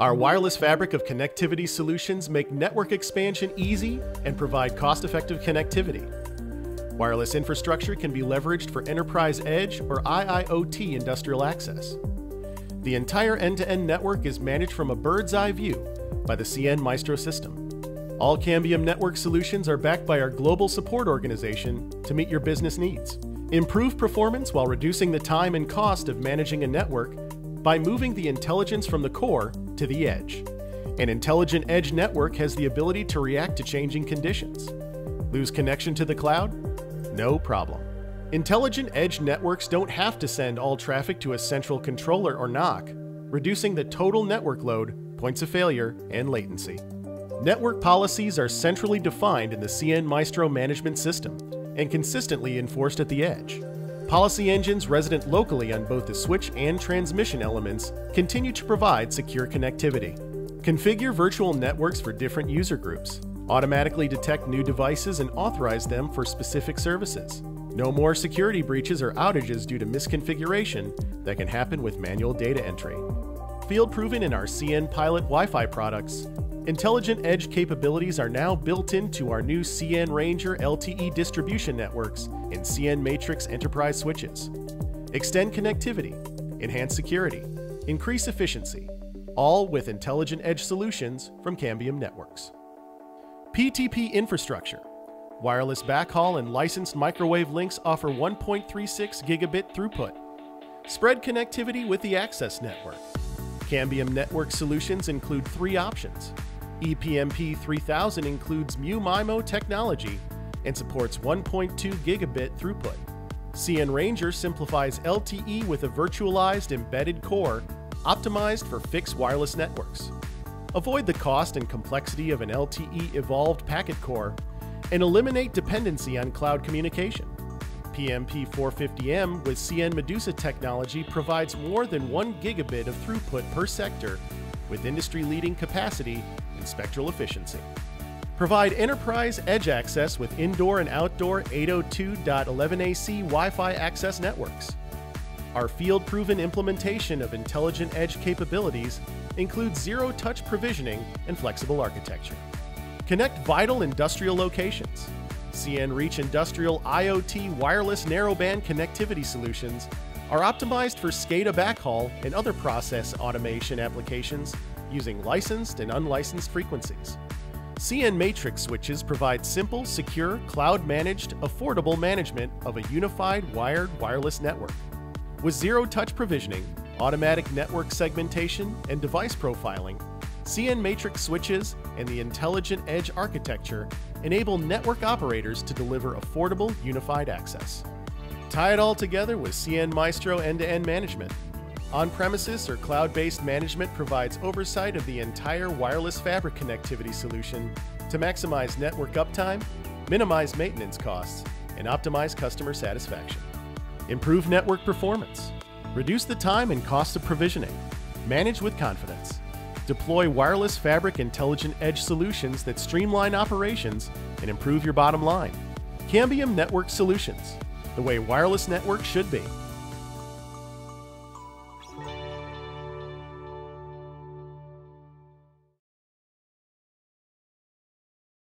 Our wireless fabric of connectivity solutions make network expansion easy and provide cost-effective connectivity. Wireless infrastructure can be leveraged for enterprise edge or IIoT industrial access. The entire end-to-end network is managed from a bird's eye view by the CN Maestro system. All Cambium network solutions are backed by our global support organization to meet your business needs. Improve performance while reducing the time and cost of managing a network by moving the intelligence from the core to the edge. An intelligent edge network has the ability to react to changing conditions. Lose connection to the cloud? No problem. Intelligent edge networks don't have to send all traffic to a central controller or NOC, reducing the total network load, points of failure, and latency. Network policies are centrally defined in the CN Maestro management system and consistently enforced at the edge. Policy engines resident locally on both the switch and transmission elements continue to provide secure connectivity. Configure virtual networks for different user groups. Automatically detect new devices and authorize them for specific services. No more security breaches or outages due to misconfiguration that can happen with manual data entry. Field proven in our CN Pilot Wi Fi products, Intelligent Edge capabilities are now built into our new CN Ranger LTE distribution networks and CN Matrix enterprise switches. Extend connectivity, enhance security, increase efficiency, all with Intelligent Edge solutions from Cambium Networks. PTP infrastructure. Wireless backhaul and licensed microwave links offer 1.36 gigabit throughput. Spread connectivity with the access network. Cambium network solutions include three options ePMP 3000 includes Mu-MIMO technology and supports 1.2 gigabit throughput. CN Ranger simplifies LTE with a virtualized embedded core optimized for fixed wireless networks. Avoid the cost and complexity of an LTE evolved packet core and eliminate dependency on cloud communication. PMP 450M with CN Medusa technology provides more than 1 gigabit of throughput per sector with industry leading capacity and spectral efficiency. Provide enterprise edge access with indoor and outdoor 802.11ac Wi Fi access networks. Our field proven implementation of intelligent edge capabilities includes zero touch provisioning and flexible architecture. Connect vital industrial locations. CN Reach Industrial IoT wireless narrowband connectivity solutions are optimized for SCADA backhaul and other process automation applications using licensed and unlicensed frequencies. CN Matrix switches provide simple, secure, cloud managed, affordable management of a unified wired wireless network. With zero touch provisioning, automatic network segmentation, and device profiling, CN Matrix switches and the Intelligent Edge architecture enable network operators to deliver affordable, unified access. Tie it all together with CN Maestro end to end management on premises or cloud based management provides oversight of the entire wireless fabric connectivity solution to maximize network uptime, minimize maintenance costs, and optimize customer satisfaction. Improve network performance, reduce the time and cost of provisioning, manage with confidence. Deploy wireless fabric intelligent edge solutions that streamline operations and improve your bottom line. Cambium Network Solutions, the way wireless networks should be.